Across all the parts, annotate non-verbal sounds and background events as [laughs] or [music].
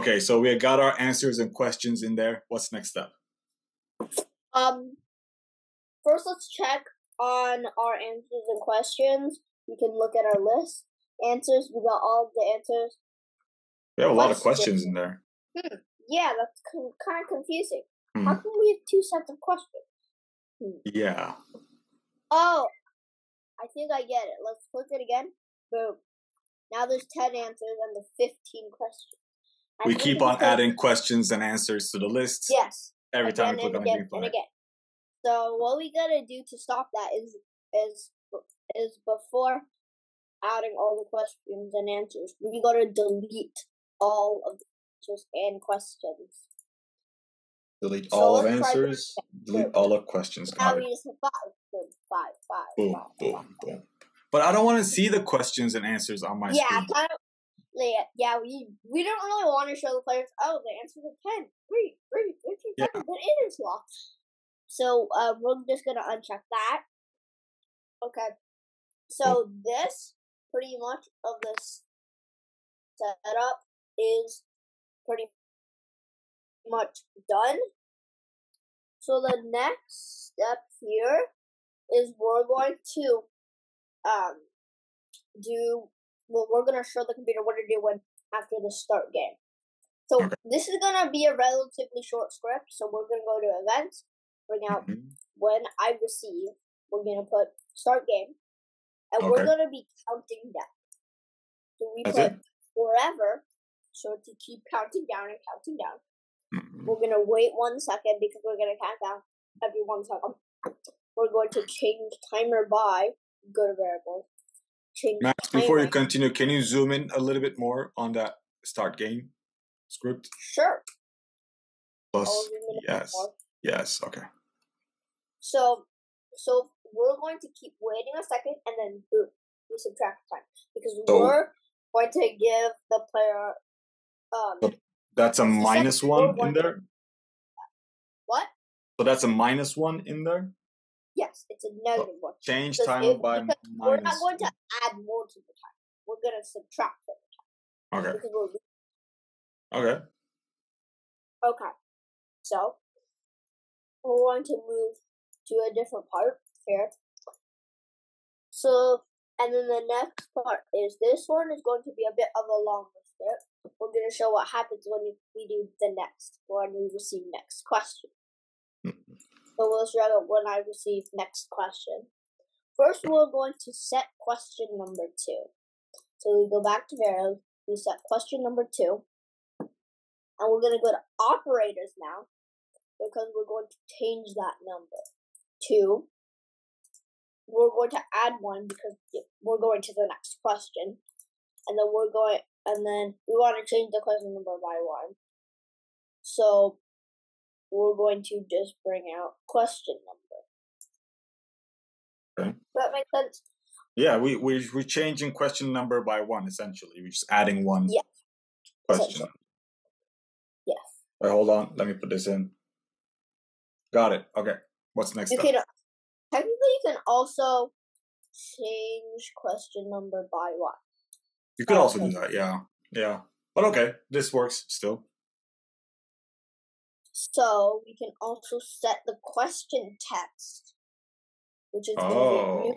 Okay, so we got our answers and questions in there. What's next up? Um, first, let's check on our answers and questions. We can look at our list. Answers, we got all of the answers. We have a lot of questions in there. Hmm. Yeah, that's con- kind of confusing. Hmm. How can we have two sets of questions? Yeah. Oh, I think I get it. Let's click it again. Boom. Now there's 10 answers and the 15 questions. I We keep on adding questions and answers to the list Yes. every time we click on and the again green and flag. again. So what we gotta do to stop that is is is before adding all the questions and answers, we gotta delete all of the answers and questions. Delete So all of let's try this answers, delete all of questions. Now we just five, five, five, Boom, five, boom, five. boom. But I don't want to see the questions and answers on my Yeah, screen. Yeah, yeah, we we don't really want to show the players. Oh, the answers are 10, 3, 3, 15, Yeah. 7, but it is locked. So uh, we're just gonna uncheck that. Okay. So this pretty much of this setup is pretty much done. So the next step here is we're going to um do well we're gonna show the computer what to do when after the start game. So Okay. this is gonna be a relatively short script, so we're gonna go to events, bring out Mhm. when I receive, we're gonna put start game, and we're gonna be counting down. So we That's put it? forever, so to keep counting down and counting down. Mhm. We're gonna wait one second because we're gonna count down every one second. We're going to change timer by go to variables. Change Max, before you continue, can you zoom in a little bit more on that start game script? Sure. Plus, I'll zoom in a bit yes, yes, okay. So, so we're going to keep waiting a second, and then boom, we subtract time because So- we're going to give the player um That's a minus one in there. what? So that's a minus one in there. Yes, it's a negative one. Change if- by because We're not going to add more to the time. We're going to subtract it Okay, because we're okay. Okay. So we're going to move to a different part here. So and then the next part is this one is going to be a bit of a longer script. We're going to show what happens when we do the next, when we receive next question. So we'll it when I receive next question. First, we're going to set question number two. So we go back to variables, we set question number two, and we're going to go to operators now because we're going to change that number. Two, we're going to add one because we're going to the next question, and then we're going, and then we want to change the question number by one. So we're going to just bring out question number. Okay. Does that make sense? Yeah, we we we're changing question number by one essentially. We're just adding one Yeah, question. Yes. Wait, hold on. Let me put this in. Got it. Okay. What's next You step? can technically you can also change question number by one. You could Oh, also okay. do that. Yeah. Yeah. But okay, this works still. So we can also set the question text, which is Oh,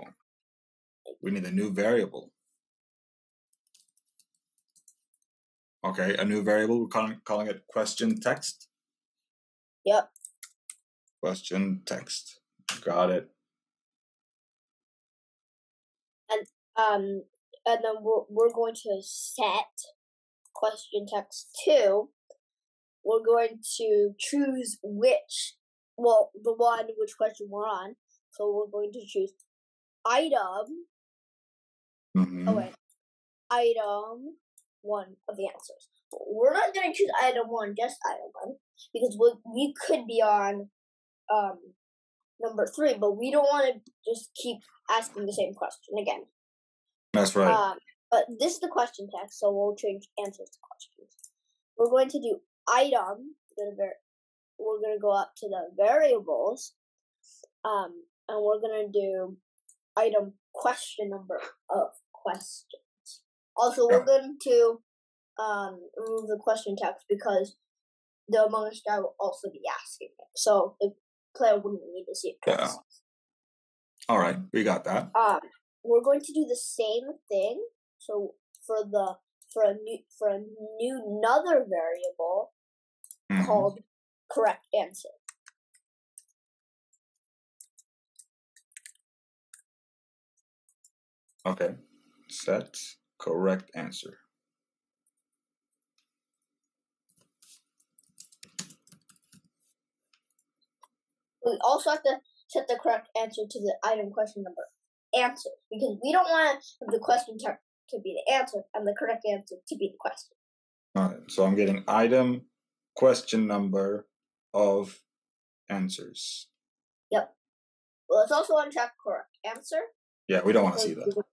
we need a new variable. Okay, a new variable. We're calling calling it question text. Yep. Question text. Got it. And um, and then we're we're going to set question text two. We're going to choose which, well, the one which question we're on. So we're going to choose item. Mhm. Oh wait, item one of the answers. We're not gonna choose item one, just item one, because we we could be on um number three, but we don't want to just keep asking the same question again. That's right. Um, but this is the question text, so we'll change answers to questions. We're going to do item. We're we're gonna go up to the variables, um, and we're gonna do item question number of questions. Also, we're going to um, remove the question text because the Among Us guy will also be asking it. So the player wouldn't need to see it Yeah. All right, we got that. Um, we're going to do the same thing. So for the for a new for a new another variable Mhm. called correct answer. Okay. Set correct answer. We also have to set the correct answer to the item question number answer because we don't want the question text to be the answer and the correct answer to be the question. All right. So I'm getting item question number of answers. Yep. Well, let's also uncheck correct answer. Yeah, we don't want to see that. would-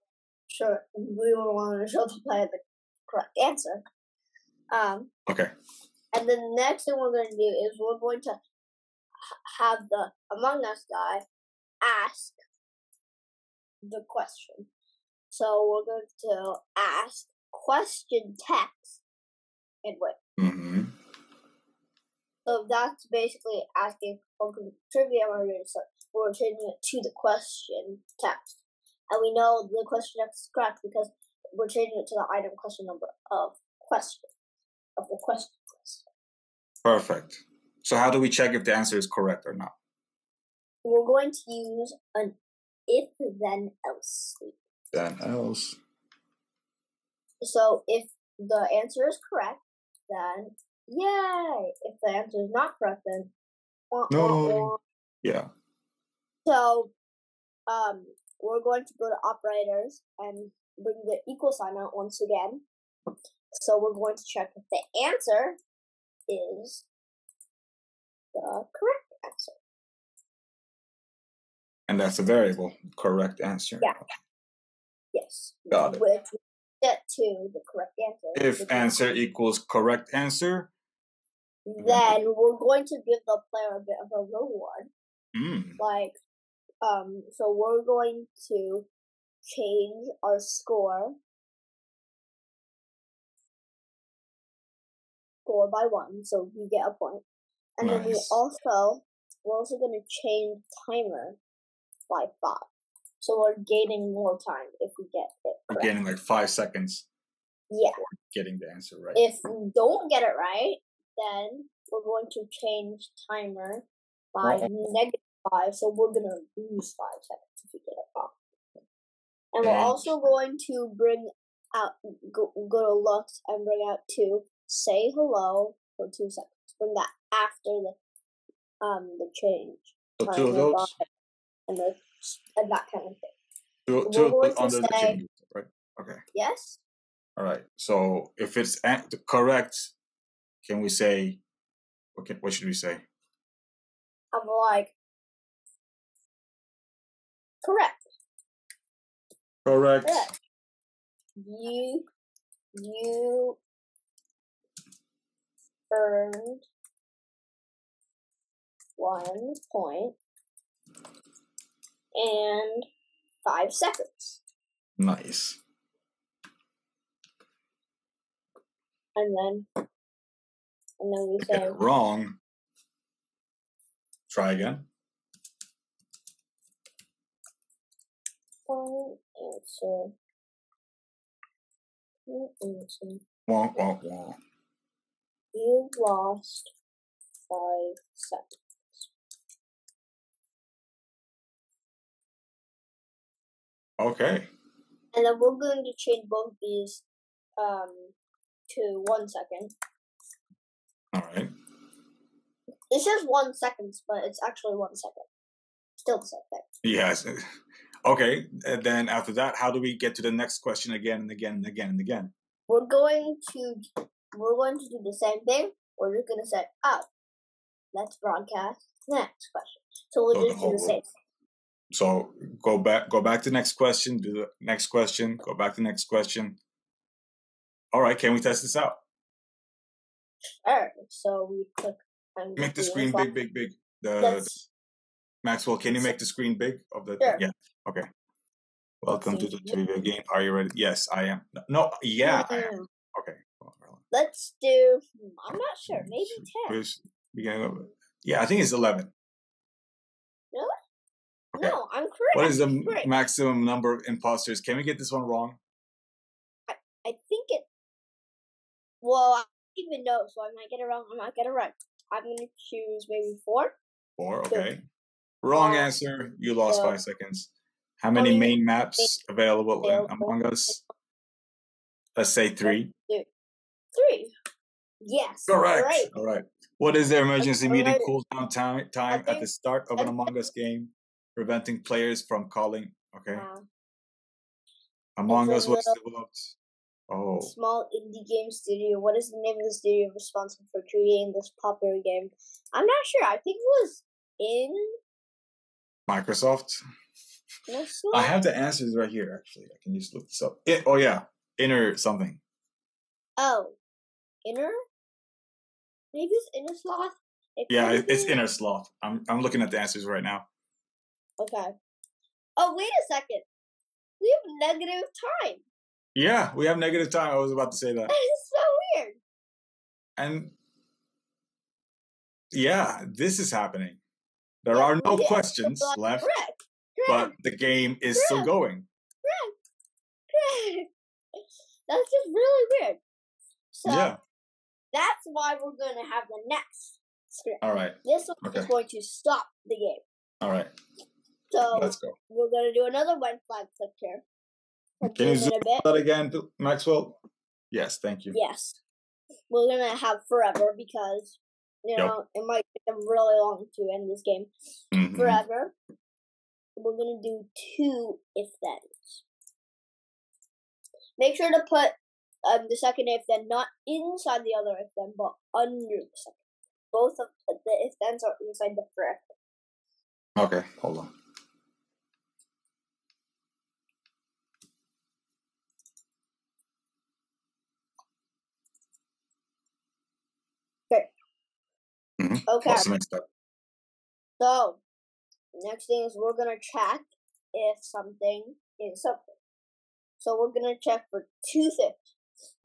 Sure, we will want to show the player the correct answer. Um, Okay. and then the next thing we're going to do is we're going to have the Among Us guy ask the question. So we're going to ask question text and wait. Mm-hmm. So that's basically asking for trivia so we're changing it to the question text. And we know the question text is correct because we're changing it to the item question number of question of the question list. Perfect. So how do we check if the answer is correct or not? We're going to use an if then else statement. Then else. So if the answer is correct, then yay! If the answer is not correct, then wah, No. wah. Yeah. So, um, we're going to go to operators and bring the equal sign out once again. So we're going to check if the answer is the correct answer. And that's a variable. Correct answer. Yeah. Yes. Got it. Which set to the correct answer. If answer equals correct answer, then we're going to give the player a bit of a reward. mm, Like, um, so we're going to change our score score by one, so we get a point. And then we Nice. also we're also going to change timer by five, so we're gaining more time if we get it correct. getting like five seconds Yeah. getting the answer right. If we don't get it right, then we're going to change timer by negative five, so we're gonna lose five seconds if we get it wrong. And we're And- also going to bring out go, go to looks and bring out to say hello for two seconds. Bring that after the um the change so two of those, and the and that kind of thing. two, we're going to under the say- right? Okay. Yes. All right. So if it's correct, can we say? What, can, what should we say? I'm like correct. Correct. Correct. You you earned one point and five seconds. Nice. And then and then we If you get say wrong. Try again. answer. Answer. You lost five seconds. Okay. And then we're going to change both these um to one second. All right. It says one seconds, but it's actually one second. Still the same thing. Yes. Okay. And then after that, how do we get to the next question again and again and again and again? We're going to we're going to do the same thing. We're just gonna say, oh, let's broadcast next question. So we'll So just do the same so go back go back to next question do the next question go back to next question. All right can we test this out? All right so we click make the screen big big big. The, yes. the, maxwell can you make the screen big of the sure. yeah okay. Welcome to the trivia game. Are you ready? Yes i am. No yeah mm-hmm. I am. okay. Let's do hmm, i'm not sure maybe 10 beginning of yeah i think it's 11 no, I'm correct. What is the correct. maximum number of imposters? Can we get this one wrong? I think it. Well, I don't even know, so I might get it wrong. I might get it right. I'm gonna choose maybe four. Four. Okay. Wrong Uh, answer. You lost five seconds. How many Only main maps available in available. Among Us? Let's say three. Three. Yes. Correct. Right. All right. What is the emergency meeting cooldown time time at the start of an Among Us game, preventing players from calling? Okay. Among it's Us was developed. Oh, small indie game studio. What is the name of the studio responsible for creating this popular game? I'm not sure. I think it was in. Microsoft. No, [laughs] I have the answers right here. Actually, I can just look this up. It, oh yeah, inner something. Oh, inner. Maybe it's Innersloth. It Yeah, it's inner sloth. I'm I'm looking at the answers right now. Okay. Oh wait a second. We have negative time. Yeah, we have negative time. I was about to say that. [laughs] That is so weird. And yeah, this is happening. There Yeah, are no we- questions left, Correct. but the game is still going. Correct. [laughs] That's just really weird. So Yeah. that's why we're going to have the next script. All right. This one Okay. is going to stop the game. All right. So Let's go. we're going to do another when flag click here. Click Can you zoom that again, Maxwell? Yes, thank you. Yes. We're going to have forever because, you Yep. know, it might take them really long to end this game. Mhm. Forever. We're going to do two if thens. Make sure to put um, the second if then not inside the other if then, but under the second. Both of the if thens are inside the forever. Okay, hold on. Okay. What's next step? So, next thing is we're gonna check if something is something. So we're gonna check for two things.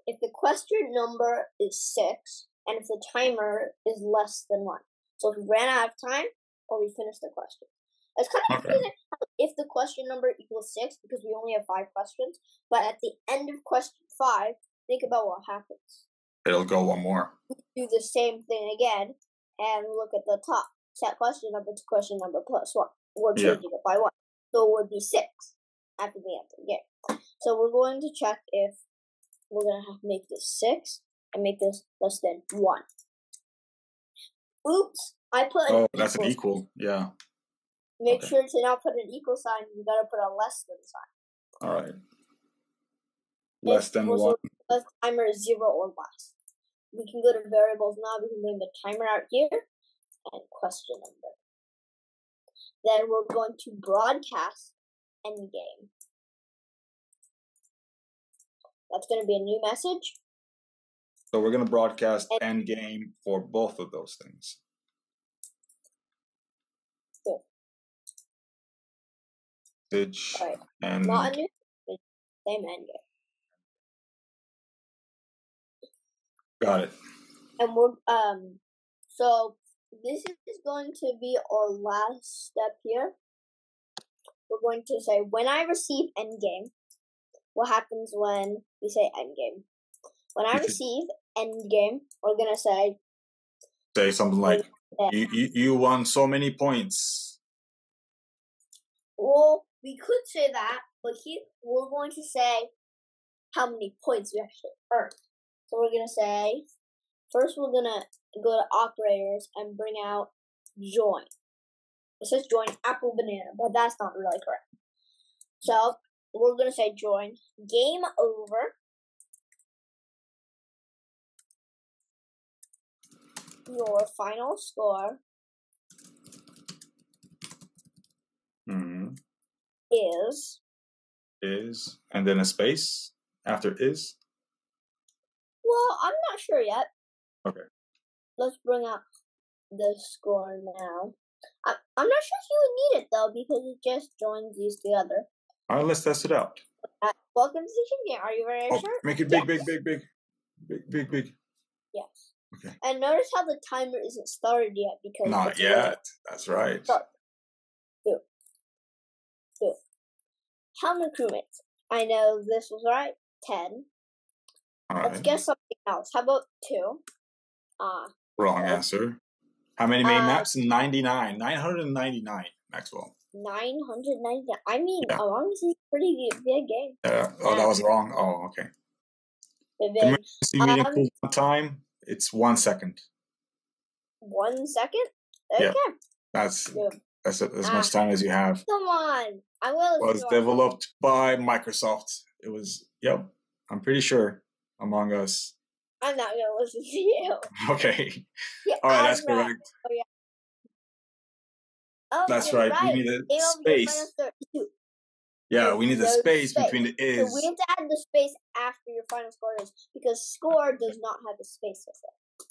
If the question number is six, and if the timer is less than one. So if we ran out of time, or we finished the question. It's kind of Okay. confusing if the question number equals six, because we only have five questions, but at the end of question five, think about what happens It'll go one more. do the same thing again and look at the top. Set question number to question number plus one. We're Yeah. changing it by one. So it would be six after the the game. So we're going to check if we're going to have to make this six and make this less than one. Oops, I put an Oh, that's an equal. equal. Yeah. Make okay. sure to not put an equal sign. You gotta put a less than sign. All right. Less than one. The timer is zero or less. We can go to variables now. We can bring the timer out here and question number. Then we're going to broadcast end game. That's going to be a new message. So we're gonna broadcast And- end game for both of those things. Cool. Message Alright. and Not a new message, same end game. Got it. And we're um so this is going to be our last step here. We're going to say when I receive endgame, what happens when we say endgame? When I receive endgame, we're gonna say Say something like that. you, you you won so many points. Well, we could say that, but here we're going to say how many points we actually earned. So we're gonna say first we're gonna go to operators and bring out join. It says join apple banana, but that's not really correct. So we're gonna say join game over. Your final score hmm is Is and then a space after is. Well, I'm not sure yet. Okay. let's bring up the score now. I, I'm not sure if you would need it though because it just joins these together. All right, let's test it out. Uh, welcome to the game. Are you very Oh, sure? make it big, big, big, big. Big, big, big. Yes. Okay. And notice how the timer isn't started yet because Not yet. That's right. Start. Two. Two. How many crewmates? I know this was right. Ten. All Let's right. guess something else. How about two? Uh, Wrong answer. How many main uh, maps? 99. 999, Maxwell. 999. I mean, Yeah. Among Us is a pretty big game. Uh, oh, that was wrong. Oh, okay. Emergency meeting Um, time, it's one second. One second? Yeah. That's Yeah. that's as Ah. much time as you have. Come on. I will. was developed by Microsoft. It was, yep, I'm pretty sure Among Us. I'm not gonna listen to you. [laughs] Okay, Yeah, all right, that's right. correct. Oh, That's you're right. We need a your space. [laughs] Yeah, we need a space space. between the So is. we have to add the space after your final score is because score does not have a space with it.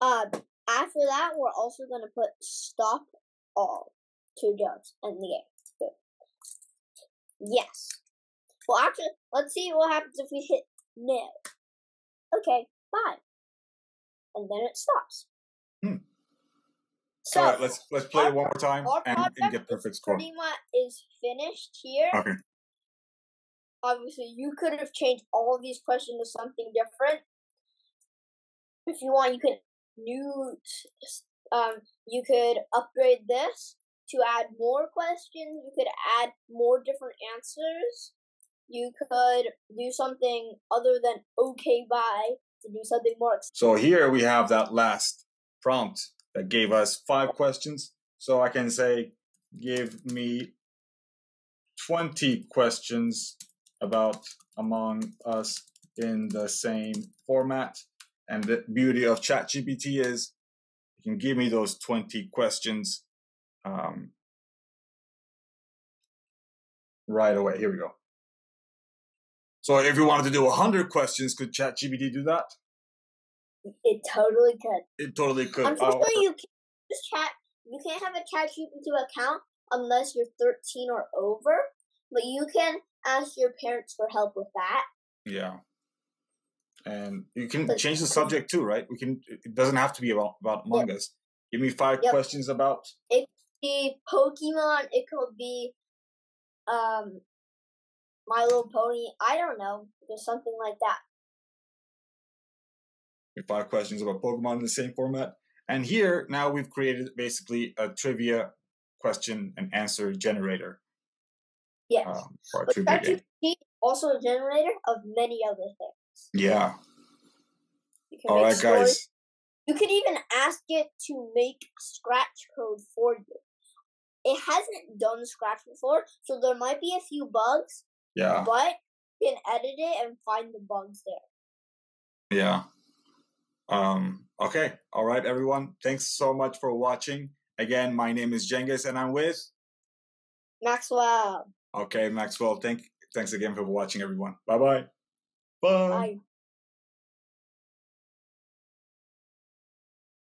Um, after that, we're also going to put stop all two jumps in the game. Yes. Well, actually, let's see what happens if we hit no. Okay, bye. And then it stops. Hmm. So, all right, let's let's play it one more time and, and get perfect score. pretty much is finished here. Okay. Obviously, you could have changed all these questions to something different. If you want, you could new, um, you could upgrade this to add more questions. You could add more different answers. You could do something other than okay bye to do something more. So here we have that last prompt that gave us five questions. So I can say, give me 20 questions about Among Us in the same format. And the beauty of ChatGPT is you can give me those 20 questions um, right away. Here we go. So if you wanted to do 100 questions, could ChatGPT do that? It totally could. It totally could. I'm Uh, sure you can't just chat. You can't have a ChatGPT account unless you're 13 or over, but you can ask your parents for help with that. Yeah. And you can But- change the subject too, right? We can. It doesn't have to be about about Among Us. Give me five Yep. questions about. The Pokemon, it could be, um, My Little Pony. I don't know, just something like that. Five questions about Pokemon in the same format. And here now we've created basically a trivia question and answer generator Yes, um, for but trivia game. ChatGPT also a generator of many other things. Yeah. All right, stories. guys. You could even ask it to make scratch code for you. It hasn't done scratch before, so there might be a few bugs, Yeah. but you can edit it and find the bugs there. Yeah. Um. Okay. All right, everyone. Thanks so much for watching. Again, my name is Jengis, and I'm with. Maxwell, Okay, Maxwell. Thank. Thanks again for watching, everyone. Bye-bye. Bye. bye.